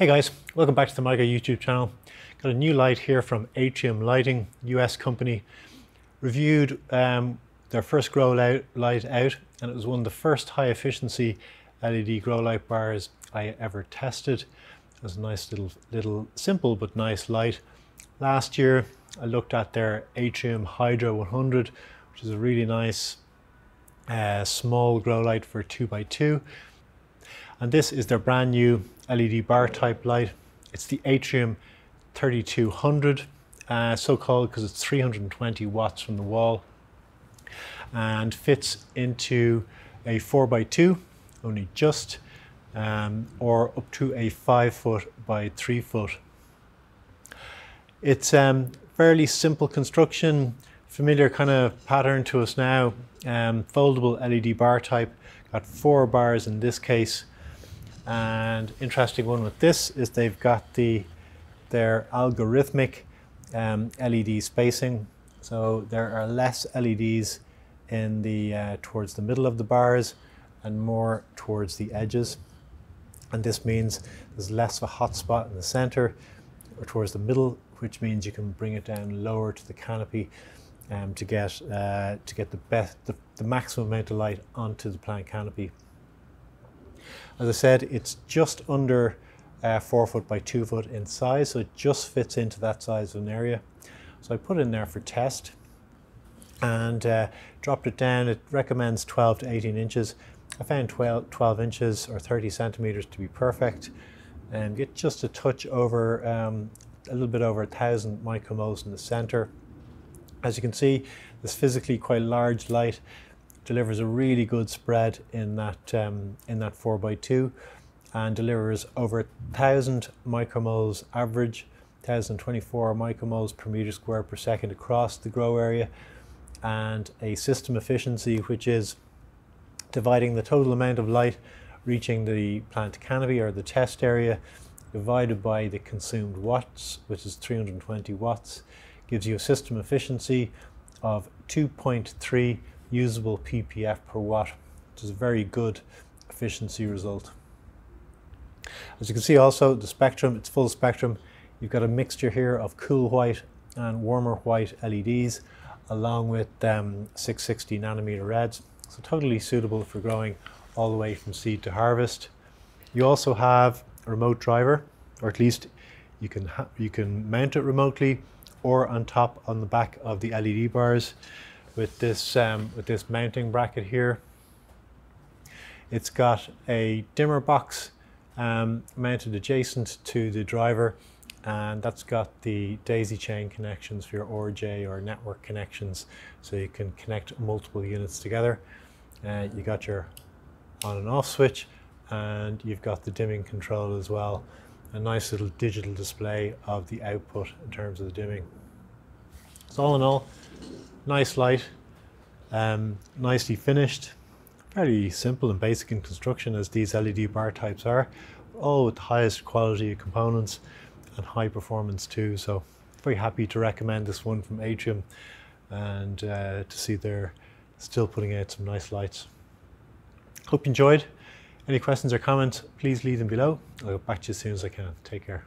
Hey guys, welcome back to the MIGRO YouTube channel. Got a new light here from Atreum Lighting, US company. Reviewed um, their first grow light, out and it was one of the first high efficiency LED grow light bars I ever tested. It was a nice little, little simple but nice light. Last year I looked at their Atreum Hydra 100 which is a really nice uh, small grow light for 2x2 and this is their brand new LED bar type light. It's the Atreum 3200, uh, so called because it's 320 watts from the wall and fits into a 4x2, only just, um, or up to a 5 foot by 3 foot. It's um, fairly simple construction, familiar kind of pattern to us now. Um, foldable LED bar type, got four bars in this case, and interesting one with this is they've got the their algorithmic um, LED spacing. So there are less LEDs in the uh, towards the middle of the bars and more towards the edges. And this means there's less of a hot spot in the center or towards the middle, which means you can bring it down lower to the canopy um, to get uh, to get the best the, the maximum amount of light onto the plant canopy. As I said, it's just under uh, four foot by two foot in size, so it just fits into that size of an area. So I put it in there for test and uh, dropped it down. It recommends 12 to 18 inches. I found 12, 12 inches or 30 centimeters to be perfect and get just a touch over, um, a little bit over a thousand micromoles in the center. As you can see, this physically quite large light delivers a really good spread in that um, in that 4x2 and delivers over 1000 micromoles average 1024 micromoles per meter square per second across the grow area and a system efficiency which is dividing the total amount of light reaching the plant canopy or the test area divided by the consumed watts which is 320 watts gives you a system efficiency of 2.3 usable ppf per watt, which is a very good efficiency result. As you can see also the spectrum, it's full spectrum. You've got a mixture here of cool white and warmer white LEDs along with um, 660 nanometer reds. So totally suitable for growing all the way from seed to harvest. You also have a remote driver, or at least you can you can mount it remotely or on top on the back of the LED bars with this um, with this mounting bracket here. It's got a dimmer box um, mounted adjacent to the driver and that's got the daisy chain connections for your ORJ or network connections so you can connect multiple units together. Uh, you got your on and off switch and you've got the dimming control as well. A nice little digital display of the output in terms of the dimming. So all in all, nice light, um, nicely finished, very simple and basic in construction as these LED bar types are, all with the highest quality components and high performance too. So very happy to recommend this one from Atreum and uh, to see they're still putting out some nice lights. Hope you enjoyed. Any questions or comments, please leave them below. I'll get back to you as soon as I can. Take care.